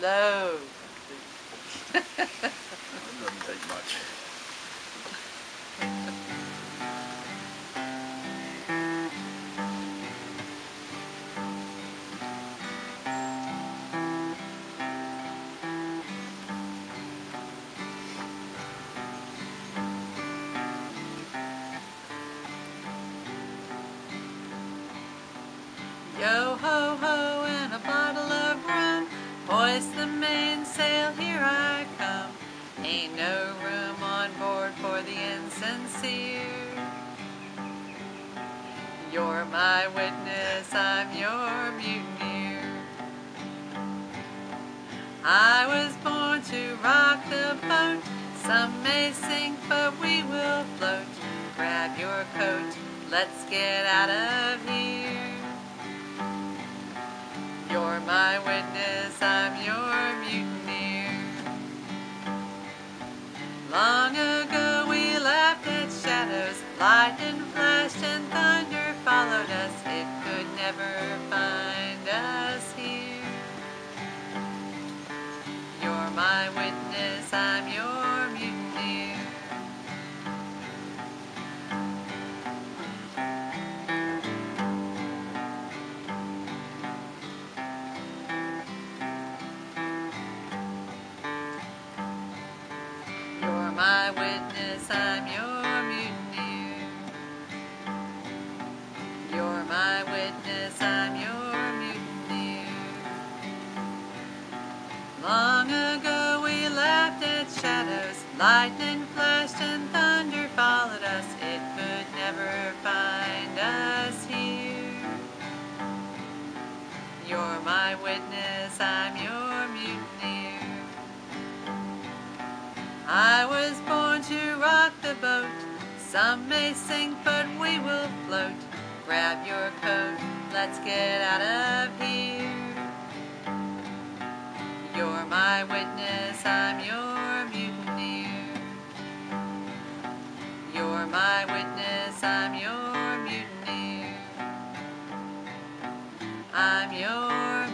low. That doesn't take much. Hoist the mainsail, here I come. Ain't no room on board for the insincere. You're my witness, I'm your mutineer. I was born to rock the boat. Some may sink, but we will float. Grab your coat, let's get out of here. My witness, I'm your mutineer. Long ago we laughed at shadows, lightning flashed and thunder followed us. It could never Long ago we laughed at shadows, lightning flashed and thunder followed us. It could never find us here. You're my witness, I'm your mutineer. I was born to rock the boat. Some may sink, but we will float. Grab your coat, let's get out of here. Witness, I'm your mutineer. You're my witness, I'm your mutineer. I'm your